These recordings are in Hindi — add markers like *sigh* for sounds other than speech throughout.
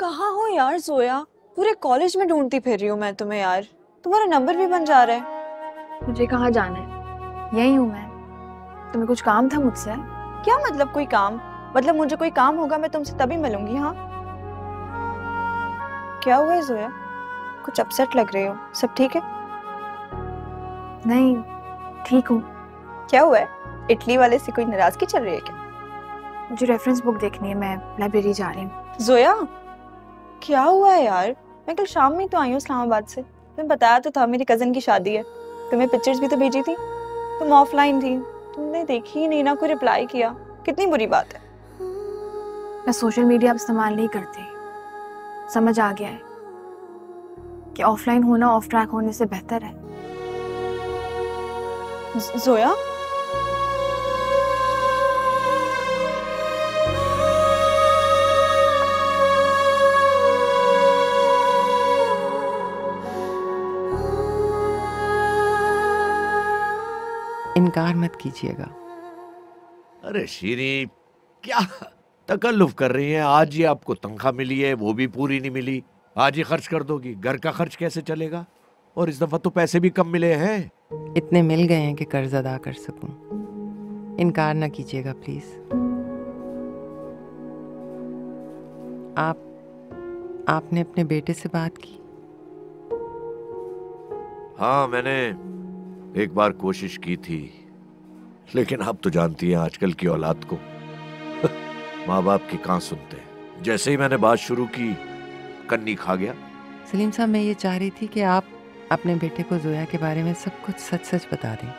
कहाँ हो यार जोया पूरे कॉलेज में ढूंढती फिर रही हूँ मैं तुम्हें यार। तुम्हारा नंबर भी बन जा रहा है। मुझे कहाँ जाना है? यही हूँ मैं। तुम्हें कुछ काम था मुझसे? क्या मतलब कोई काम? मतलब मुझे कोई काम होगा मैं तुमसे तभी मिलूँगी हाँ? क्या हुआ है जोया कुछ अपसेट लग रही हो? सब ठीक है? नहीं ठीक हूँ। क्या हुआ है? इटली वाले से कोई नाराज़गी चल रही है क्या? मुझे रेफरेंस बुक देखनी है मैं लाइब्रेरी जा रही हूँ। जोया क्या हुआ है यार? मैं कल शाम में तो आई हूँ इस्लामाबाद से। तुम्हें बताया तो था मेरी कज़न की शादी है। तुम्हें पिक्चर्स भी तो भेजी थी। तुम ऑफलाइन थी। तुमने देखी ही नहीं ना कोई रिप्लाई किया। कितनी बुरी बात है। मैं सोशल मीडिया इस्तेमाल नहीं करती। समझ आ गया है कि ऑफलाइन होना ऑफ़ ट्रैक होने से बेहतर है। जोया? इनकार मत कीजिएगा। अरे शीरी क्या तकल्लुफ कर रही हैं? आज ही आपको तनख्वाह मिली है वो भी पूरी नहीं मिली। आज ही खर्च कर दोगी। घर का खर्च कैसे चलेगा? और इस दफ़ा तो पैसे भी कम मिले हैं। इतने मिल गए हैं कि कर्ज अदा कर सकूँ। इनकार ना कीजिएगा प्लीज़। आप आपने अपने बेटे से बात की? हाँ मैंने एक बार कोशिश की थी, लेकिन आप तो जानती हैं आजकल की औलाद को। *laughs* माँ बाप की कहाँ सुनते हैं। जैसे ही मैंने बात शुरू की, कन्नी खा गया। सलीम साहब, मैं ये चाह रही थी कि आप अपने बेटे को जोया के बारे में सब कुछ सच सच बता दें।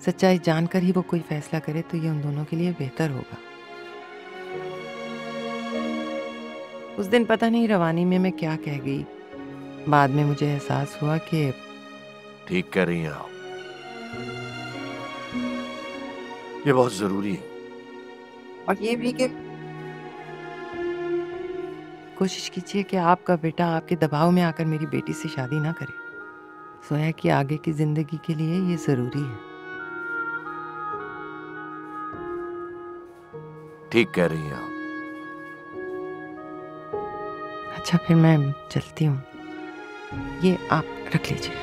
सच्चाई जानकर ही वो कोई फैसला करे तो ये उन दोनों के लिए बेहतर होगा। उस दिन पता नहीं रवानी में मैं क्या कह गई। बाद में मुझे एहसास हुआ कि ठीक कह रही हैं आप। ये बहुत ज़रूरी है। और ये भी कि कोशिश कीजिए कि आपका बेटा आपके दबाव में आकर मेरी बेटी से शादी ना करे। सोया कि आगे की ज़िंदगी के लिए ये ज़रूरी है। ठीक कह रही हैं आप। अच्छा फिर मैं चलती हूँ। ये आप रख लीजिए।